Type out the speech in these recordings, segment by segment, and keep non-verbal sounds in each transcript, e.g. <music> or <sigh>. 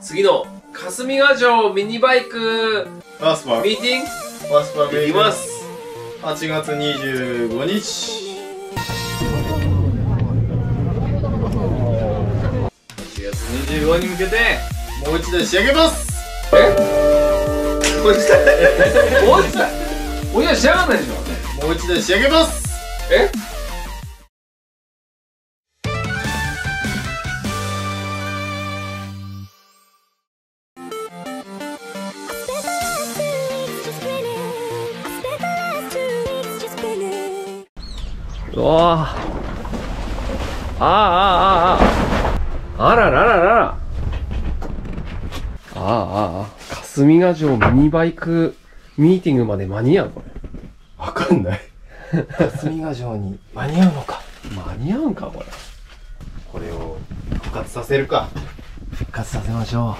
次の霞ヶ城ミニバイク。ワスパミーティンワスパグ。行きます。8月25日。4月25に向けてもう一台仕上げます。こいつだおいつだおいは仕上がんないでしょ。もう一台仕上げます。え？わあああああああららららら。ああああ霞ヶ城ミニバイクミーティングまで間に合うこれ。わかんない。<laughs> 霞ヶ城に間に合うのか。間に合うんかこれ。これを復活させるか。復活させましょ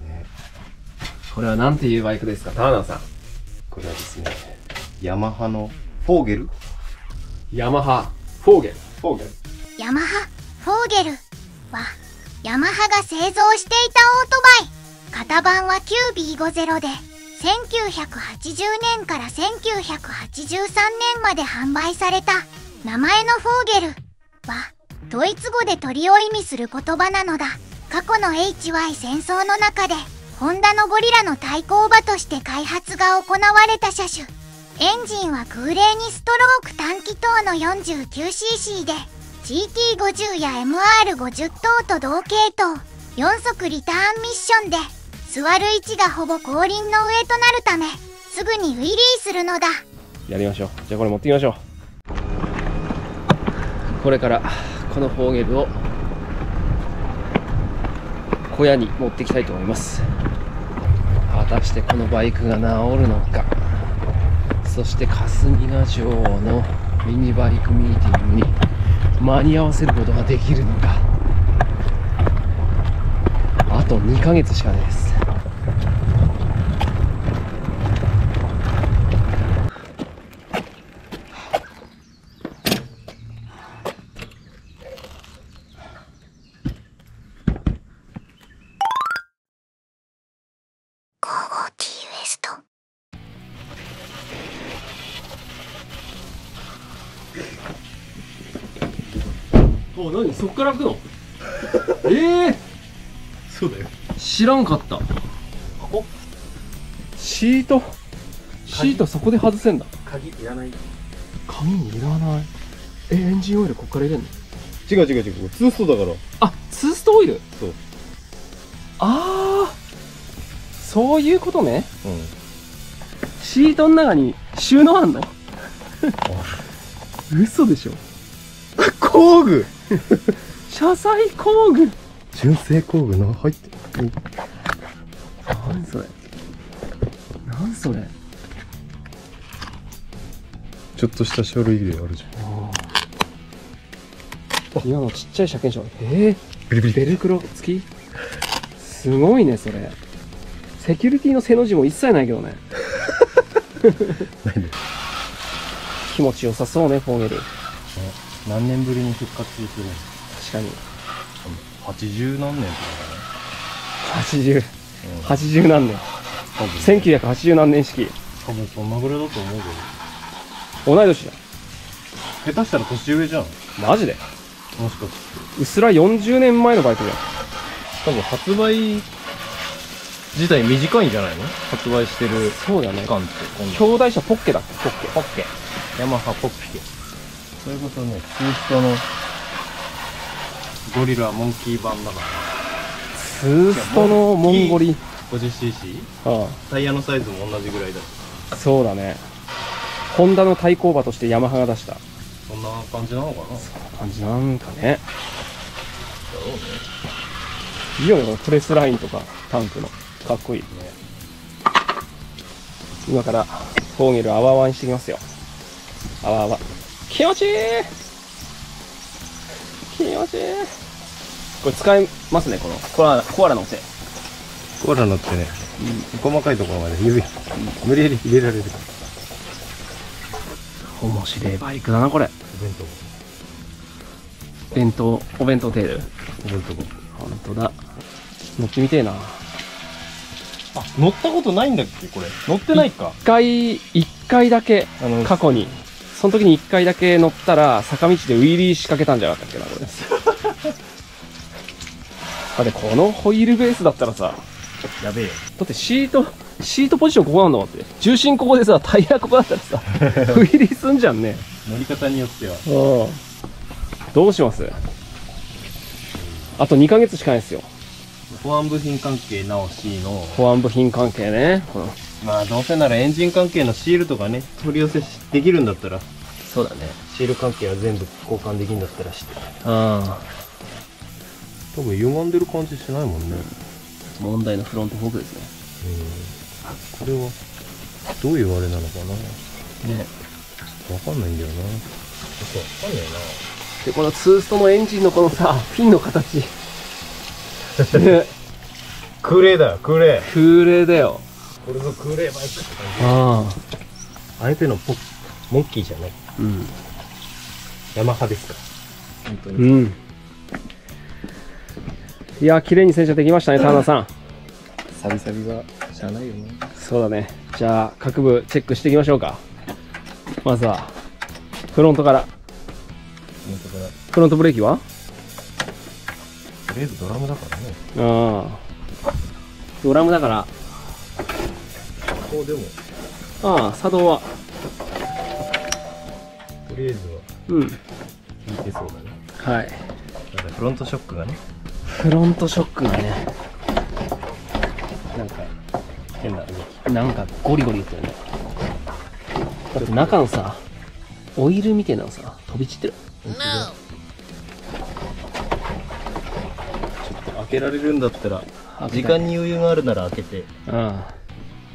う、これはなんていうバイクですかターナーさん。これはですねヤマハのフォーゲル？ヤマハフォーゲル。フォーゲル。ヤマハフォーゲル。はヤマハが製造していたオートバイ。型番は 9B50 で1980年から1983年まで販売された。名前のフォーゲル。はドイツ語で鳥を意味する言葉なのだ。過去の HY 戦争の中でホンダのゴリラの対抗馬として開発が行われた車種エンジンは空冷にストローク短気筒の 49cc で GT50 や MR50 等と同系統。4速リターンミッションで座る位置がほぼ後輪の上となるためすぐにウィリーするのだ。やりましょう。じゃあこれ持ってきましょう。これからこのフォーゲルを小屋に持ってきたいと思います。果たしてこのバイクが治るのか。そして霞ヶ城のミニバイクミーティングに間に合わせることができるのか。あと2ヶ月しかないです。お何？そっから開くの？<laughs> ええ。そうだよ。知らんかった。こシート。シートそこで外せんだ。鍵いらない。鍵いらない。えエンジンオイルこっから入れんの？違う違う違うツーストだから。あツーストオイル？そう。ああそういうことね。うん。シートの中に収納あんの？<laughs> 嘘でしょ。工具車載工具。純正工具な入ってる。何それ。何それ。ちょっとした書類であるじ今のちっちゃい車検証。ええゃんビリ。ビベルクロ付き？すごいねそれ。セキュリティの背の字も一切ないけどね。<laughs> 気持ちよさそうねフォーゲル何年ぶりに復活するの？確かに。80何年80と80何年。か多分1980何年式。多分そんなぐらいだと思うけ同い年じど下手したら年上じゃん。マジで？もしかして。うすら40年前のバイクじゃん。多分発売自体短いんじゃないの？発売してるそうだね。期間って兄弟車ポッケだっけ？ポッケ。ポッケ。ヤマハポッケそれこそね。ツーストの。ゴリラモンキー版だかツーストのモンゴリ。ら 50cc あタイヤのサイズも同じぐらいだ。しあそうだね。ホンダの対抗馬としてヤマハが出した。そんな感じなのかな。感じなんかね。いいよねこのプレスラインとかタンクの。かっこいい。ね。今からフォーゲル泡泡にしていきますよ。泡泡気持ちいい。気持ちいい。これ使いますねこの。コアラコアラのせコーラ乗ってね、細かいところまで指、無理やり入れられる。面白いバイクだなこれ。お弁当。弁当お弁当テール。お弁当。本当だ。乗ってみてえな。あ乗ったことないんだっけこれ。乗ってないか。一回、一回だけ、あの過去に。その時に一回だけ乗ったら、坂道でウィリー仕掛けたんじゃなかったっけな、これ。<laughs> あれ、このホイールベースだったらさ、やべえよだってシート、シートポジションここなんだもんって。重心ここでさ、タイヤここだったらさ、<laughs> ウィリーすんじゃんね。乗り方によってはうん。どうします？あと2ヶ月しかないですよ。保安部品関係直しの保安部品関係ね。まあどうせならエンジン関係のシールとかね取り寄せしできるんだったらそうだね。シール関係は全部交換できるんだったらしてあ多分歪んでる感じしないもんねあ。問題のフロントフォークですね。これはどういうあれなのかなね。わかんないんだよなそうわかんないで、このツーストのエンジンのこのさ、フィンの形。ね。なクレーだよクレー空冷だよ。これぞクレーバイクって感じああ。相手のポモンキーじゃないうん。ヤマハですか本当にうん。いや、綺麗に洗車できましたね、<laughs> ターナーさん。サビサビはしゃあないよねそうだね。じゃあ、各部チェックしていきましょうか。まずは、フロントから。本当からフロントブレーキは？とりあえずドラムだからねああ。ドラムだから、こうでもああ、作動は、とりあえずはうん。効いてそうだねはい。ただフロントショックがねフロントショックがね、なんか変な動きなんかゴリゴリ言ってるね。だって中のさ、オイルみたいなのさ、飛び散ってる。ちょっと開けられるんだったら時間に余裕があるなら開けてうん。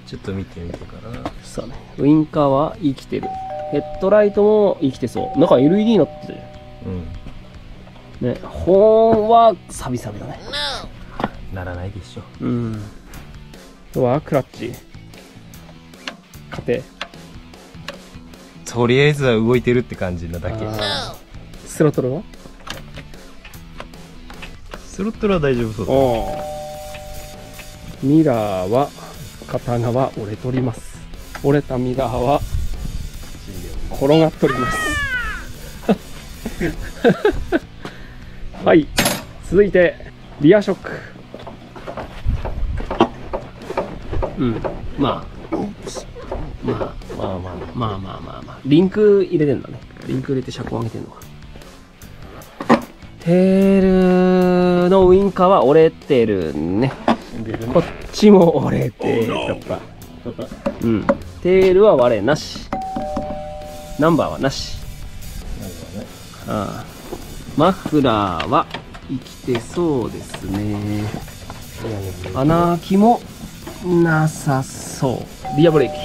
ちょっと見てみてかなそうね。ウインカーは生きてる。ヘッドライトも生きてそう。中 LED になってる。うんね。ホーンはサビサビだね。ならないでしょうん。あとはクラッチ。家とりあえずは動いてるって感じなだけスロットルは？スロットルは大丈夫そうだおお。ミラーは片側折れとります。折れたミラーは転がっとります。<laughs> はい。続いて、リアショック。うん。まあ。まあ、まあまあまあまあまあまあ。リンク入れてんだね。リンク入れて車高上げてんのか。テールのウインカーは折れてるね。こっちも折れてる。うん。テールは割れなし。ナンバーはなし。ああマフラーは生きてそうですね。穴開きもなさそう。リアブレーキ。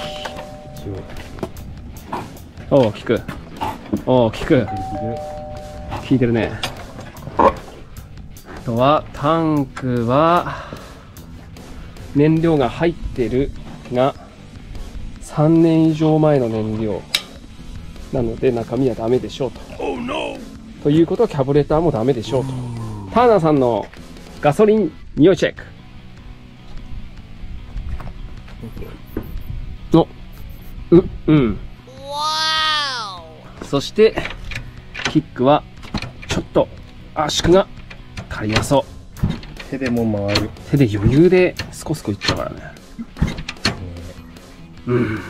おお、効く。おお、効く。効いてるね。あとは、タンクは、燃料が入ってるが、3年以上前の燃料。なので、中身はダメでしょうと。ということは、キャブレターもダメでしょうと。ターナーさんのガソリン匂いチェック。お、う、うん。そして、キックは、ちょっと、圧縮が足りなそう。手でも回る手で余裕でスコスコいっちゃうからね。うん。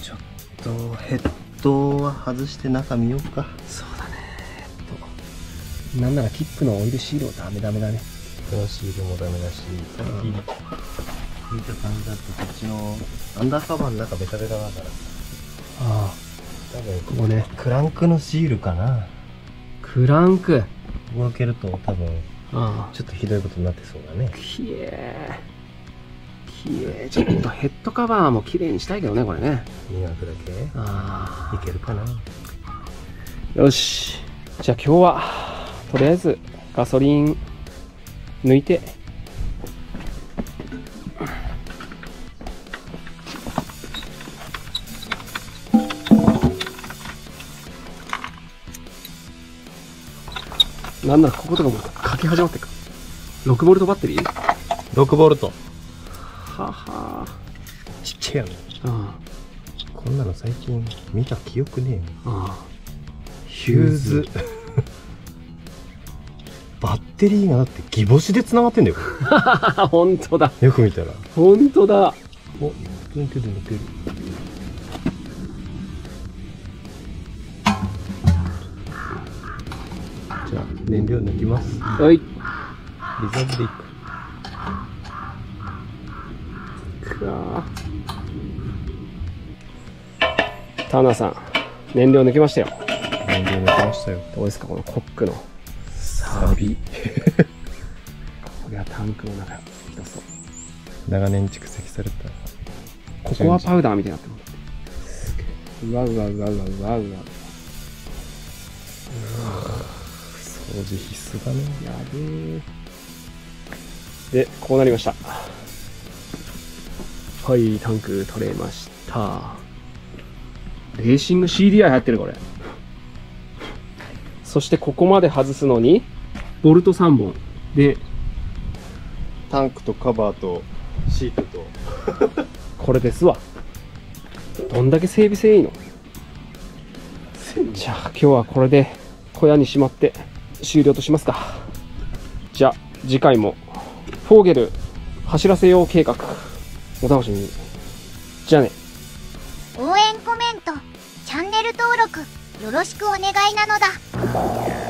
ちょっとヘッドは外して中見ようかそうだね。と。なんならキックのオイルシールもダメダメだね。このシールもダメだしさっき見た感じだとこっちのアンダーカバーの中ベタベタだからあ多分あ、ここね。クランクのシールかなクランク。ここ開けると多分ああ。ちょっとひどいことになってそうだねきえー。ちょっとヘッドカバーも綺麗にしたいけどね、これね。磨くだけあいけるかなあ。よし。じゃあ今日は、とりあえずガソリン抜いて、なんならこことかも書き始まってるか。6ボルトバッテリー？6ボルトはは。ちっちゃいやんあこんなの最近見た記憶ねえよあヒューズ。<laughs> バッテリーがだってギボシで繋がってんだよ。あ <laughs> 本当だ。よく見たら。本当だ。お抜ける抜ける。じゃあ燃料抜きます。はい。リザーブでいくくわターナーさん燃料抜きましたよ。燃料抜きましたよ。どうですかこのコックの。サビ。これはタンクの中よひどそう長年蓄積された。ココアパウダーみたいになってますうわうわうわうわうわうわ。掃除必須だね。やべえ。でこうなりましたはいタンク取れました。レーシング CDI 入ってるこれ。そしてここまで外すのにボルト3本。でタンクとカバーとシートと。<laughs> これですわ。どんだけ整備性いいの。じゃあ今日はこれで小屋にしまって終了としますか。じゃあ次回もフォーゲル走らせよう計画お楽しみに。じゃあね。応援コメントチャンネル登録よろしくお願いなのだ。